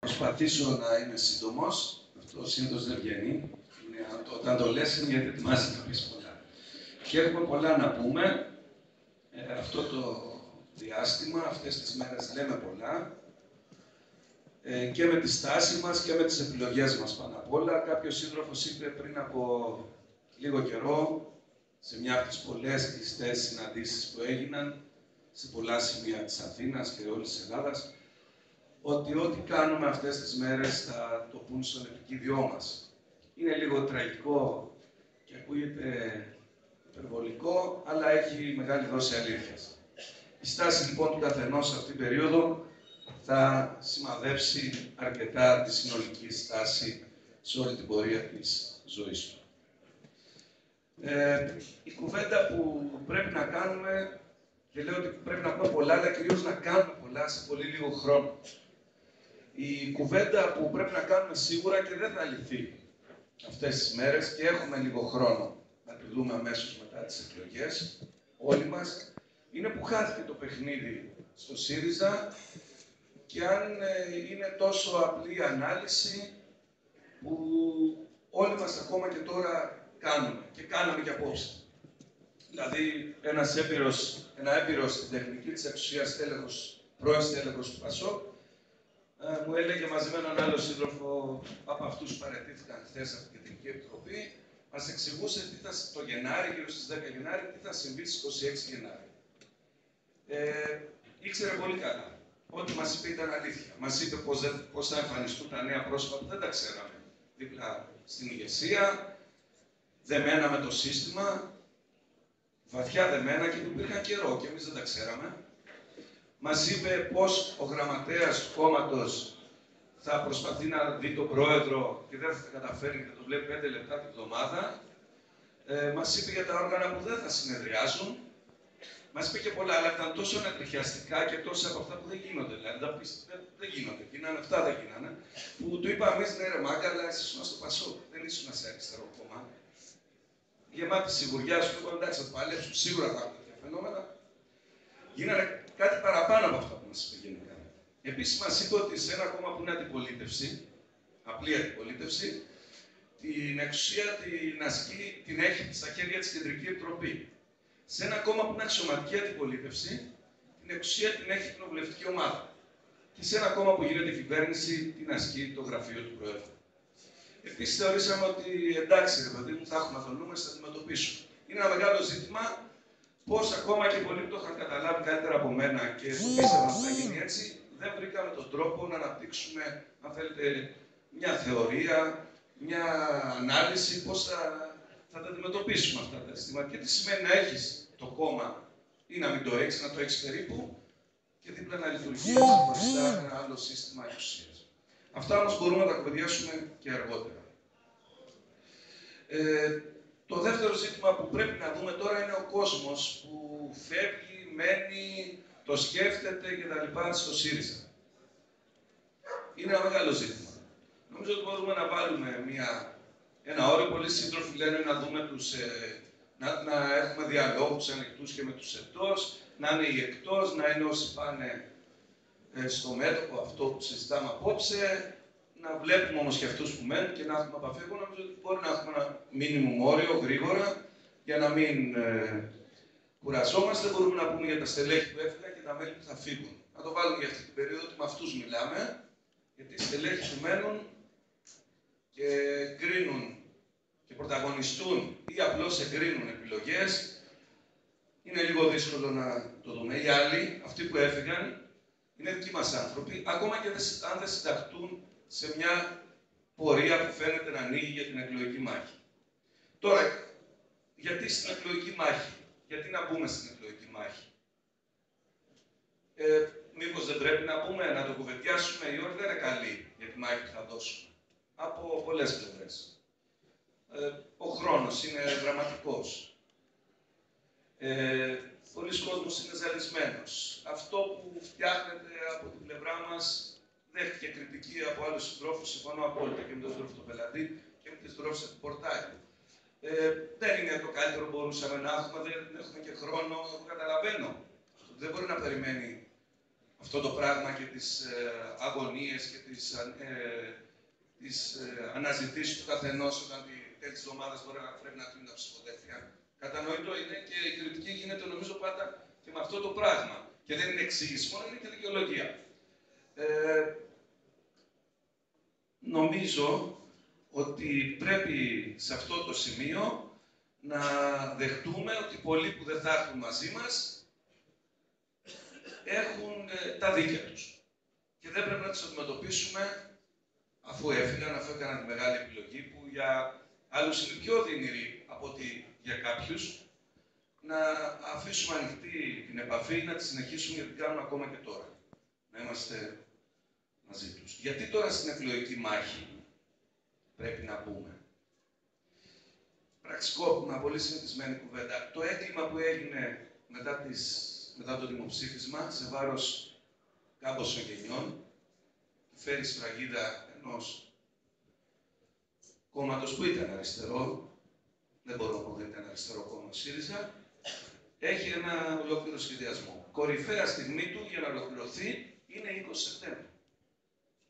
προσπαθήσω να είμαι σύντομος. Αυτό συνήθως δεν βγαίνει. Είναι, το, όταν το λες είναι γιατί ετοιμάζεις να πεις πολλά. Και έχουμε πολλά να πούμε. Ε, αυτό το διάστημα, αυτές τις μέρες λέμε πολλά. Ε, και με τη στάση μας και με τις επιλογές μας πάνω απ' όλα. Κάποιος σύντροφος είπε πριν από λίγο καιρό, σε μια από τις πολλές κλειστές συναντήσεις που έγιναν, σε πολλά σημεία της Αθήνας και όλης της Ελλάδας, ότι ό,τι κάνουμε αυτές τις μέρες θα το πούν στον επικίδιό μας. Είναι λίγο τραγικό και ακούγεται υπερβολικό, αλλά έχει μεγάλη δόση αλήθειας. Η στάση λοιπόν του καθενός αυτή την περίοδο θα σημαδέψει αρκετά τη συνολική στάση σε όλη την πορεία της ζωής του. Ε, η κουβέντα που πρέπει να κάνουμε, και λέω ότι πρέπει να πούμε πολλά, αλλά κυρίως να κάνουμε πολλά σε πολύ λίγο χρόνο η κουβέντα που πρέπει να κάνουμε σίγουρα και δεν θα λυθεί αυτές τις μέρες και έχουμε λίγο χρόνο να τη δούμε αμέσως μετά τις εκλογές, όλοι μας, είναι που χάθηκε το παιχνίδι στο ΣΥΡΙΖΑ και αν ε, είναι τόσο απλή η ανάλυση που όλοι μας ακόμα και τώρα κάνουμε και κάναμε και απόψε. Δηλαδή, ένας έπειρος, ένα έπειρος στην τεχνική της εξουσίας τέλεχος, πρώην τέλεχος του Πασόκ, ε, μου έλεγε μαζί με έναν άλλο σύντροφο από αυτούς που παρετήθηκαν χθες από την Κεντρική Επιτροπή, μας εξηγούσε τι θα, το Γενάρη, γύρω στις 10 Γενάρη, τι θα συμβεί στις 26 Γενάρη. Ε, ήξερε πολύ καλά. Ό,τι μας είπε ήταν αλήθεια. Μας είπε πώς θα εμφανιστούν τα νέα πρόσωπα που δεν τα ξέραμε. Δίπλα στην ηγεσία, δεμένα με το σύστημα, βαθιά δεμένα και του υπήρχαν καιρό και εμείς δεν τα ξέραμε μας είπε πώς ο γραμματέας του κόμματος θα προσπαθεί να δει τον πρόεδρο και δεν θα καταφέρει και το βλέπει πέντε λεπτά την εβδομάδα. Ε, μας είπε για τα όργανα που δεν θα συνεδριάζουν. Μας είπε και πολλά, αλλά ήταν τόσο ανατριχιαστικά και τόσο από αυτά που δεν γίνονται. Δηλαδή, δεν, δεν γίνονται. Γίνανε αυτά, δεν γίνανε. Που του είπα εμεί, ναι, ρε Μάγκα, αλλά εσύ ήσουν στο Πασό. Δεν ήσουν σε αριστερό κόμμα. Γεμάτη σιγουριά σου, είπα εντάξει, θα παλέψουν σίγουρα θα έχουν τέτοια φαινόμενα. Γίνανε κάτι παραπάνω από αυτά που μας είπε γενικά. Επίσης, μας είπε ότι σε ένα κόμμα που είναι αντιπολίτευση, απλή αντιπολίτευση, την εξουσία την ασκεί, την έχει στα χέρια της Κεντρική Επιτροπή. Σε ένα κόμμα που είναι αξιωματική αντιπολίτευση, την εξουσία την έχει η κοινοβουλευτική ομάδα. Και σε ένα κόμμα που γίνεται η κυβέρνηση, την ασκεί το γραφείο του Προέδρου. Επίσης, θεωρήσαμε ότι εντάξει, ρε παιδί μου, θα έχουμε το νου θα αντιμετωπίσουμε. Είναι ένα μεγάλο ζήτημα Πώς ακόμα και πολλοί που το είχαν καταλάβει καλύτερα από μένα και το πίστευαν ότι θα γίνει έτσι, δεν βρήκαμε τον τρόπο να αναπτύξουμε, αν θέλετε, μια θεωρία, μια ανάλυση, πώς θα, θα τα αντιμετωπίσουμε αυτά τα ζητήματα. Και τι σημαίνει να έχεις το κόμμα ή να μην το έχεις, να το έχεις περίπου και δίπλα να λειτουργεί χωριστά ένα άλλο σύστημα εξουσίας. Αυτά όμως μπορούμε να τα κουβεντιάσουμε και αργότερα. Ε, το δεύτερο ζήτημα που πρέπει να δούμε τώρα είναι ο κόσμος που φεύγει, μένει, το σκέφτεται κτλ. στο ΣΥΡΙΖΑ. Είναι ένα μεγάλο ζήτημα. Νομίζω ότι μπορούμε να βάλουμε μια, ένα όριο. Πολλοί σύντροφοι λένε να δούμε τους, ε, να, να έχουμε διαλόγους ανοιχτούς και με τους εκτός, να είναι οι εκτός, να είναι όσοι πάνε ε, στο μέτωπο αυτό που συζητάμε απόψε, να βλέπουμε όμως και αυτούς που μένουν και να έχουμε επαφή. Εγώ νομίζω ότι μπορεί να έχουμε ένα μήνυμο όριο γρήγορα για να μην ε, κουραζόμαστε. Μπορούμε να πούμε για τα στελέχη που έφυγαν και τα μέλη που θα φύγουν. Να το βάλουμε για αυτή την περίοδο ότι με αυτούς μιλάμε, γιατί οι στελέχοι που μένουν και κρίνουν και πρωταγωνιστούν ή απλώς εγκρίνουν επιλογές, είναι λίγο δύσκολο να το δούμε. Οι άλλοι, αυτοί που έφυγαν, είναι δικοί μας άνθρωποι, ακόμα και αν δεν συνταχτούν σε μια πορεία που φαίνεται να ανοίγει για την εκλογική μάχη. Τώρα, γιατί στην εκλογική μάχη, γιατί να μπούμε στην εκλογική μάχη; Ε, μήπως δεν πρέπει να μπούμε, να το κουβεντιάσουμε, η ώρα δεν είναι καλή για τη μάχη που θα δώσουμε. Από πολλές πλευρές. Ε, ο χρόνος είναι δραματικός. Ε, πολλοί κόσμος είναι ζαλισμένος. Αυτό που φτιάχνεται από την πλευρά μας δέχτηκε κριτική από άλλους συντρόφους, συμφωνώ απόλυτα και με τον συντρόφο του πελατή και με τον συντρόφου του πορτάκι. Ε, δεν είναι το καλύτερο που μπορούσαμε να έχουμε, δεν έχουμε και χρόνο, το καταλαβαίνω. Δεν μπορεί να περιμένει αυτό το πράγμα και τις ε, αγωνίες και τις, ε, τις ε, αναζητήσεις του καθενός όταν τη τέλη της εβδομάδας μπορεί να πρέπει να κλείνουν τα ψηφοδέλτια. Κατανοητό είναι και η κριτική γίνεται νομίζω πάντα και με αυτό το πράγμα. Και δεν είναι εξήγηση μόνο, είναι και δικαιολογία. Ε, νομίζω ότι πρέπει σε αυτό το σημείο να δεχτούμε ότι πολλοί που δεν θα έρθουν μαζί μας έχουν ε, τα δίκαια τους. Και δεν πρέπει να τις αντιμετωπίσουμε αφού έφυγαν, αφού έκαναν τη μεγάλη επιλογή που για άλλους είναι πιο δυνηρή από ότι για κάποιους, να αφήσουμε ανοιχτή την επαφή, να τη συνεχίσουμε γιατί κάνουμε ακόμα και τώρα. Να είμαστε μαζί τους. Γιατί τώρα στην εκλογική μάχη πρέπει να πούμε. Πραξικόπημα, πολύ συνηθισμένη κουβέντα. Το έγκλημα που έγινε μετά, τις, μετά το δημοψήφισμα σε βάρος κάμποσων γενιών φέρει σφραγίδα ενός κόμματος που ήταν αριστερό, δεν μπορώ να πω δεν ήταν αριστερό κόμμα ΣΥΡΙΖΑ, έχει ένα ολόκληρο σχεδιασμό. Κορυφαία στιγμή του για να ολοκληρωθεί είναι 20 Σεπτέμβρη.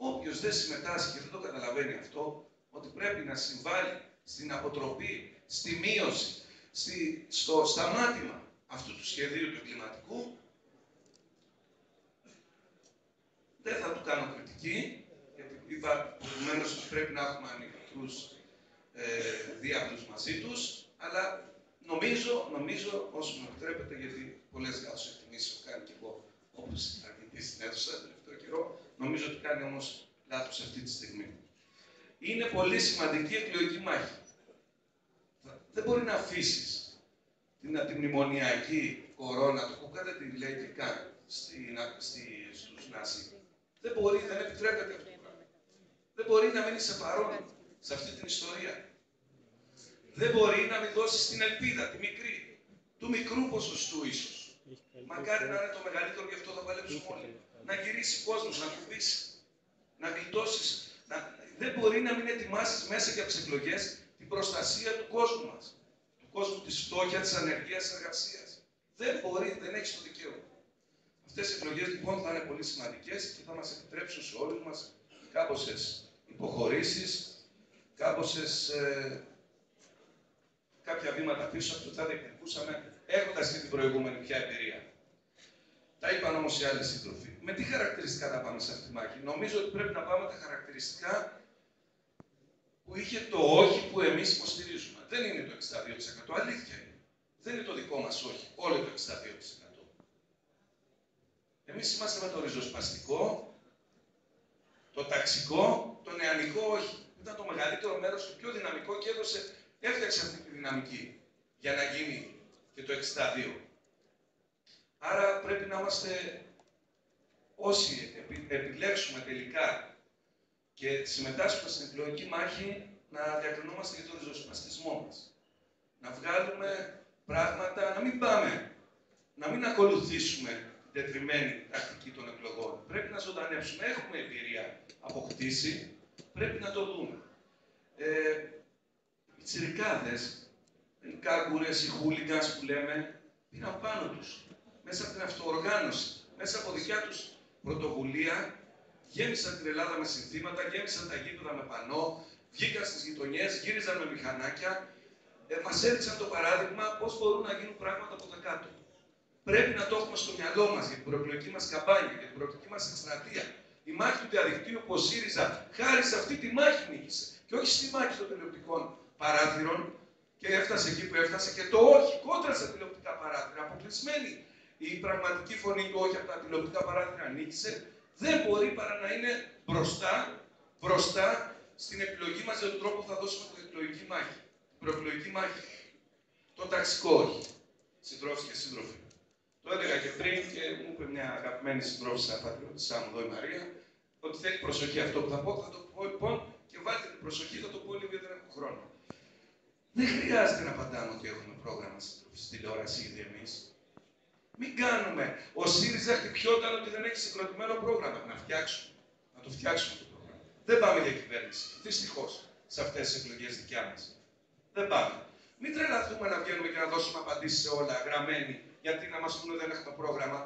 Όποιος δεν συμμετάσχει και δεν το καταλαβαίνει αυτό, ότι πρέπει να συμβάλλει στην αποτροπή, στη μείωση, στη, στο σταμάτημα αυτού του σχεδίου του κλιματικού, δεν θα του κάνω κριτική, γιατί είπα προηγουμένως ότι πρέπει να έχουμε ανοιχτούς ε, διάβλους μαζί τους, αλλά νομίζω, νομίζω, όσο μου επιτρέπετε, γιατί πολλές λάθος εκτιμήσεις έχω κάνει και εγώ, όπως αρκετοί στην αίθουσα τελευταίο καιρό, νομίζω ότι κάνει όμως λάθος αυτή τη στιγμή. Είναι πολύ σημαντική εκλογική μάχη. Δεν μπορεί να αφήσεις την αντιμνημονιακή κορώνα, το που δεν τη λέει και καν στη, στους Ναζί. Δεν μπορεί, δεν επιτρέπεται αυτό το πράγμα. Δεν μπορεί να μείνει σε παρόν σε αυτή την ιστορία δεν μπορεί να μην δώσεις την ελπίδα, τη μικρή, του μικρού ποσοστού ίσως. Μακάρι να είναι το μεγαλύτερο, γι' αυτό θα παλέψουμε όλοι. Να γυρίσεις ο κόσμος, να κουμπίσεις, να γλιτώσεις. Να... Δεν μπορεί να μην ετοιμάσεις μέσα και από τις εκλογές την προστασία του κόσμου μας. Του κόσμου της φτώχειας, της ανεργίας, της εργασίας. Δεν μπορεί, δεν έχεις το δικαίωμα. Αυτές οι εκλογές λοιπόν θα είναι πολύ σημαντικές και θα μας επιτρέψουν σε όλους μας κάμποσε υποχωρήσεις, κάμποσε ε, κάποια βήματα πίσω από το θα διεκδικούσαμε έχοντας και την προηγούμενη πια εμπειρία. Τα είπαν όμως οι άλλοι σύντροφοι. Με τι χαρακτηριστικά θα πάμε σε αυτή τη μάχη; Νομίζω ότι πρέπει να πάμε τα χαρακτηριστικά που είχε το όχι που εμείς υποστηρίζουμε. Δεν είναι το 62%. Αλήθεια είναι. Δεν είναι το δικό μας όχι. Όλο το 62%. Εμείς είμαστε με το ριζοσπαστικό, το ταξικό, το νεανικό όχι. Ήταν το μεγαλύτερο μέρος και πιο δυναμικό και έδωσε έφτιαξε αυτή τη δυναμική για να γίνει και το 62. Άρα πρέπει να είμαστε όσοι επιλέξουμε τελικά και συμμετάσχουμε στην εκλογική μάχη να διακρινόμαστε για τον ριζοσπαστισμό μας. Να βγάλουμε πράγματα, να μην πάμε, να μην ακολουθήσουμε την τετριμένη τακτική των εκλογών. Πρέπει να ζωντανέψουμε. Έχουμε εμπειρία αποκτήσει, πρέπει να το δούμε. Ε, τσιρικάδες, οι κάγκουρες, οι χούλιγκας που λέμε, πήραν πάνω τους. Μέσα από την αυτοοργάνωση, μέσα από δικιά τους πρωτοβουλία, γέμισαν την Ελλάδα με συνθήματα, γέμισαν τα γήπεδα με πανό, βγήκαν στις γειτονιές, γύριζαν με μηχανάκια, ε, μας έδειξαν το παράδειγμα πώς μπορούν να γίνουν πράγματα από τα κάτω. Πρέπει να το έχουμε στο μυαλό μας για την προεκλογική μας καμπάνια, για την προεκλογική μας εκστρατεία. Η μάχη του διαδικτύου που ο ΣΥΡΙΖΑ χάρη σε αυτή τη μάχη νίκησε. Και όχι στη μάχη των τηλεοπτικών παράθυρων και έφτασε εκεί που έφτασε και το όχι κόντρα στα τηλεοπτικά παράθυρα. Αποκλεισμένη η πραγματική φωνή του όχι από τα τηλεοπτικά παράθυρα νίκησε. Δεν μπορεί παρά να είναι μπροστά, μπροστά στην επιλογή μας για τον τρόπο που θα δώσουμε την εκλογική μάχη. Την προεκλογική μάχη. Το ταξικό όχι. Συντρόφοι και σύντροφοι. Το έλεγα και πριν και μου είπε μια αγαπημένη συντρόφισσα πατριώτησά μου εδώ η Μαρία, ότι θέλει προσοχή αυτό που θα πω. Θα το πω λοιπόν και βάλτε την προσοχή, θα το πω λίγο γιατί δεν έχω χρόνο. Δεν χρειάζεται να απαντάμε ότι έχουμε πρόγραμμα στην τηλεόραση ήδη εμείς. Μην κάνουμε. Ο ΣΥΡΙΖΑ χτυπιόταν ότι δεν έχει συγκροτημένο πρόγραμμα. Να φτιάξουμε. Να το φτιάξουμε το πρόγραμμα. Δεν πάμε για κυβέρνηση. Δυστυχώς σε αυτές τις εκλογές δικιά μας. Δεν πάμε. Μην τρελαθούμε να βγαίνουμε και να δώσουμε απαντήσεις σε όλα γραμμένοι, γιατί να μας πούνε δεν έχουμε πρόγραμμα.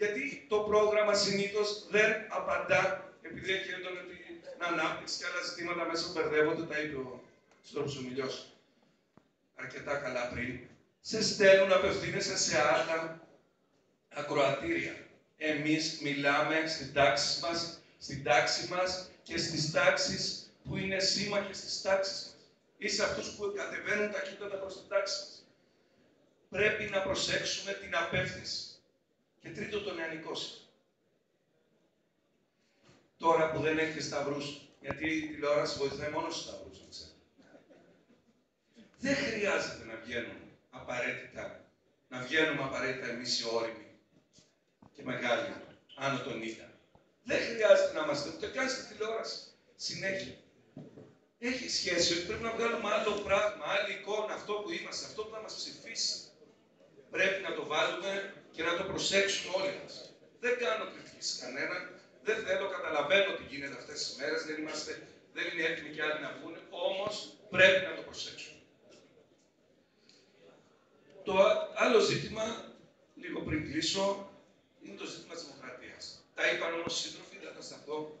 Γιατί το πρόγραμμα συνήθως δεν απαντά, επειδή έχει έντονη την ανάπτυξη και άλλα ζητήματα μέσα που μπερδεύονται, τα είπε ο Στρόπος Ομιλιός αρκετά καλά πριν, σε στέλνουν, απευθύνεσαι σε άλλα ακροατήρια. Εμείς μιλάμε στην τάξη μας, στην τάξη μας και στις τάξεις που είναι σύμμαχες στις τάξεις μας. Ή σε αυτούς που κατεβαίνουν ταχύτατα προς την τάξη μας. Πρέπει να προσέξουμε την απεύθυνση. Και τρίτο, το νεανικός. Τώρα που δεν έχετε σταυρούς, γιατί η τηλεόραση βοηθάει μόνο στους σταυρούς, να ξέρετε. Δεν χρειάζεται να βγαίνουμε απαραίτητα, να βγαίνουμε απαραίτητα εμείς οι όριμοι και μεγάλοι, άνω των 90. Δεν χρειάζεται να είμαστε ούτε καν στη τηλεόραση. Συνέχεια. Έχει σχέση ότι πρέπει να βγάλουμε άλλο πράγμα, άλλη εικόνα, αυτό που είμαστε, αυτό που θα μας ψηφίσει. Πρέπει να το βάλουμε και να το προσέξουμε όλοι μας. Δεν κάνω κριτική σε κανέναν, δεν θέλω, καταλαβαίνω τι γίνεται αυτές τις μέρες, δεν, είμαστε, δεν είναι έτοιμοι κι άλλοι να βγουν, όμως πρέπει να το προσέξουμε. Το άλλο ζήτημα, λίγο πριν κλείσω, είναι το ζήτημα της δημοκρατίας. Τα είπαν όμως οι σύντροφοι, δεν θα σταθώ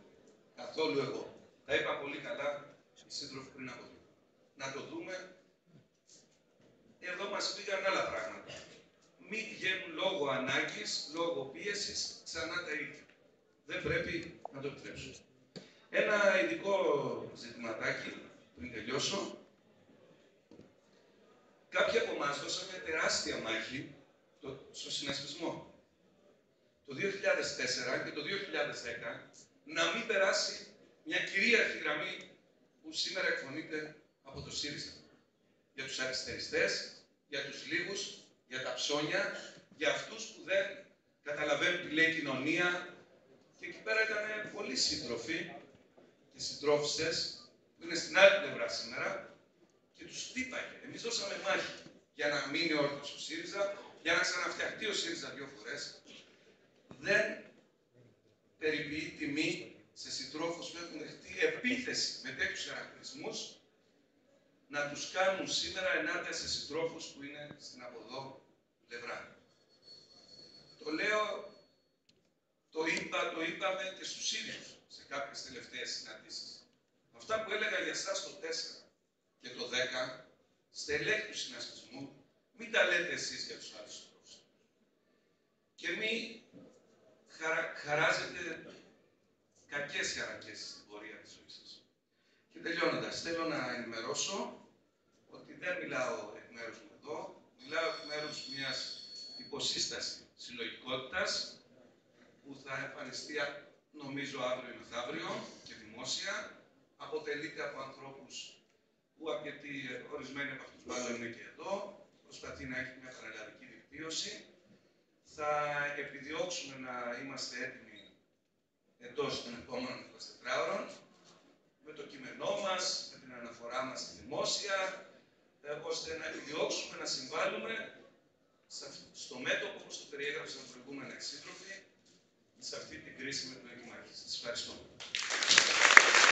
καθόλου εγώ. Τα είπαν πολύ καλά οι σύντροφοι πριν από λίγο. Να το δούμε. Εδώ μας πήγαν άλλα πράγματα. Μην βγαίνουν λόγω ανάγκης, λόγω πίεσης, ξανά τα ίδια. Δεν πρέπει να το επιτρέψουμε. Ένα ειδικό ζητηματάκι, πριν τελειώσω. Κάποιοι από εμάς δώσαμε τεράστια μάχη στο συνασπισμό το 2004 και το 2010 να μην περάσει μια κυρίαρχη γραμμή που σήμερα εκφωνείται από το ΣΥΡΙΖΑ. Για τους αριστεριστές, για τους λίγους, για τα ψώνια, για αυτούς που δεν καταλαβαίνουν τι λέει η κοινωνία. Και εκεί πέρα ήταν πολλοί σύντροφοι και συντρόφισσες που είναι στην άλλη πλευρά σήμερα και τους χτύπαγε. Εμείς δώσαμε μάχη για να μείνει όρθιος ο ΣΥΡΙΖΑ, για να ξαναφτιαχτεί ο ΣΥΡΙΖΑ δύο φορές δεν περιποιεί τιμή σε συντρόφους που έχουν δεχτεί επίθεση με τέτοιους χαρακτηρισμούς να τους κάνουν σήμερα ενάντια σε συντρόφους που είναι στην αποδό πλευρά. Το λέω, το είπα, το είπαμε και στους ίδιους σε κάποιες τελευταίες συναντήσεις. Αυτά που έλεγα για εσάς το 4 και το 10, στελέχη του συνασπισμού, μην τα λέτε εσείς για τους άλλους συντρόφους. Και μην χαρα, χαράζετε κακές χαρακές στην πορεία της ζωής σας. Και τελειώνοντας, θέλω να ενημερώσω ότι δεν μιλάω εκ μέρους μου εδώ, μιλάω εκ μέρους μιας υποσύστασης συλλογικότητας που θα εμφανιστεί νομίζω αύριο ή μεθαύριο και δημόσια. Αποτελείται από ανθρώπους που αρκετοί, ορισμένοι από αυτούς μάλλον είναι και εδώ, προσπαθεί να έχει μια παραλλαδική δικτύωση θα επιδιώξουμε να είμαστε έτοιμοι εντός των επόμενων 24 ώρων με το κείμενό μας, με την αναφορά μας στη δημόσια, ε, ώστε να επιδιώξουμε να συμβάλλουμε στο μέτωπο, όπως το περιέγραψαν προηγούμενα εξύτροφοι, σε αυτή την κρίση με το Σας ευχαριστώ.